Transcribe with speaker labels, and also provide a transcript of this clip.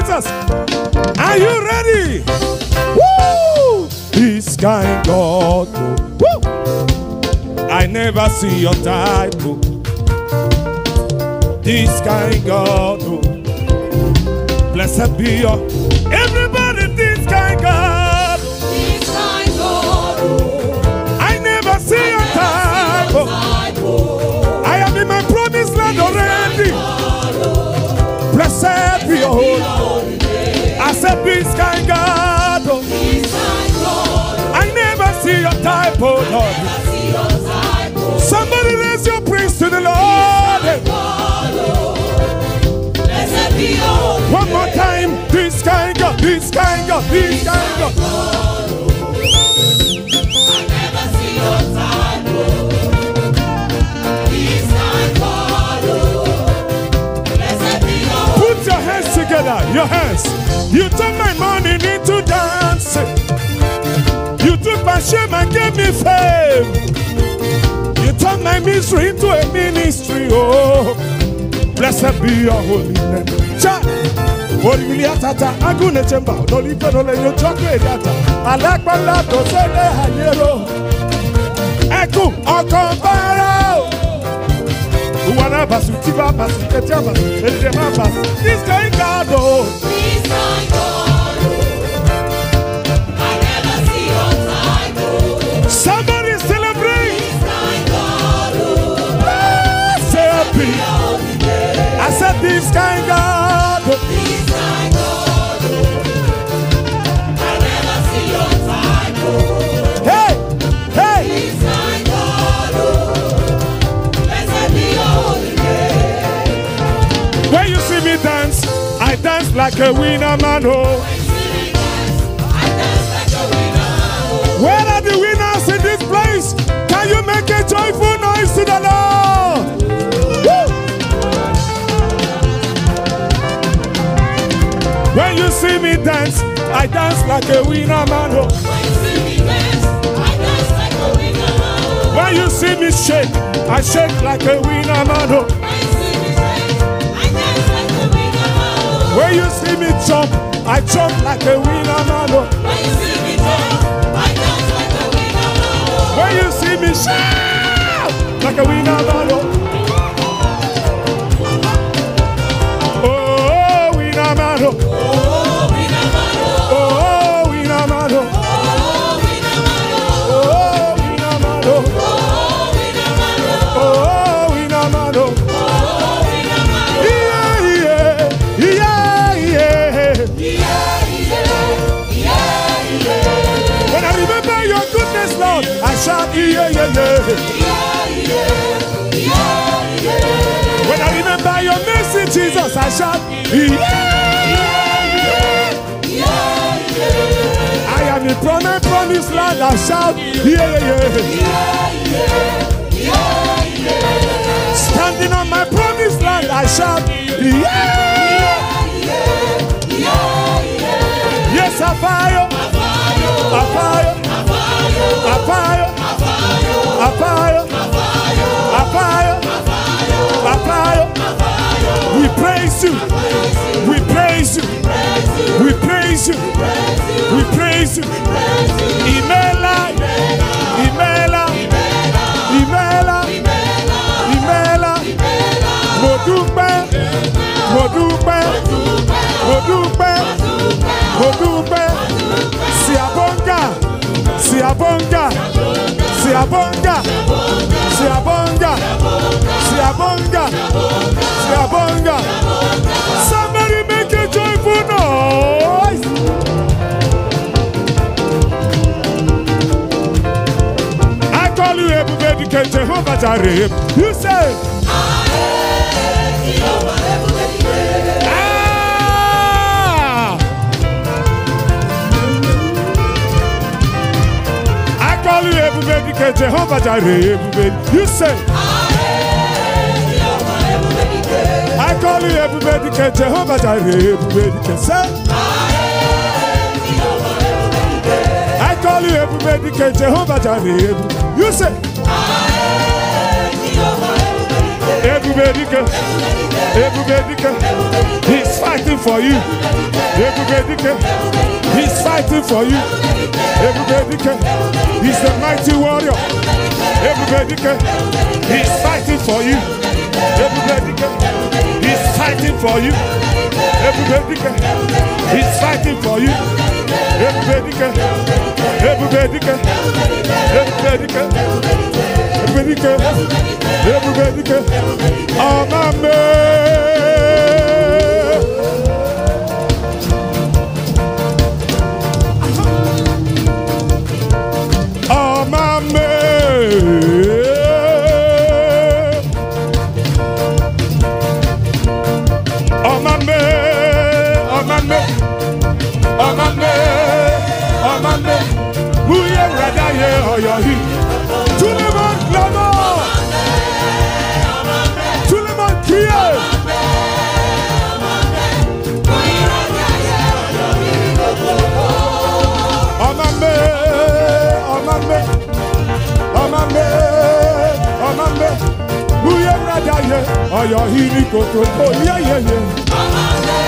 Speaker 1: Jesus. Are you ready? Woo! This kind God. oh. Woo! I never see your type. oh. This kind God. oh. Blessed be your everybody. Type, oh Lord. Somebody raise your praise to the Lord. One more time. This kind God, this kind God, this kind
Speaker 2: holy
Speaker 1: Put your hands together, your hands. You turned my shame and gave me fame. You turned my misery into a ministry. Oh, blessed be your holy name. Cha. Orimili atata agune chemba nolife nole yo chokwe data alakpala to sele ayero ẹkún ọkàn bára o. Uwana basu, tiba basu, etia basu, edema basu. This kind God, oh. Dance like a winner man. Oh,
Speaker 2: I dance like a winner,
Speaker 1: where are the winners in this place? Can you make a joyful noise to the Lord? Woo! When you see me dance, I dance like a winner man. Oh,
Speaker 2: When you see me
Speaker 1: shake, I shake like a winner man. Oh.
Speaker 2: When you see me
Speaker 1: jump, I jump like a winner man. Oh.
Speaker 2: when you see me dance, I dance like a winner, oh,
Speaker 1: When you see me shout like a winner man. Oh Lord, I shout yeah yeah yeah. When I remember your mercy, Jesus, I shout, yeah. I am in promised, promised land, I shout, yeah, yeah, yeah. Standing on my promised land, I shout, praise you, we praise you. Imela, Imela, Imela, Imela. Mo dúpẹ́, mo dúpẹ́, mo dúpẹ́. Siabonga, Siabonga, Siabonga, Siabonga, Siabonga, Siabonga. Somebody Jehovah Jireh. You say, ah. I call you Jehovah Jireh. Everybody, you say, I call you everybody, Jehovah Jireh. Can say, I call you Jehovah Jireh. You say, can. Ebubedike, he's fighting for you. Ebubedike, he's fighting for you. Ebubedike, he's the mighty warrior. Ebubedike, he's fighting for you. Ebubedike, he's fighting for you. Ebubedike, he's fighting for you. Ebubedike, Ebubedike, Ebubedike, Amame, amame, amame. Muye radaye oyohi. Tuleman kokoko. Yeah, yeah, yeah.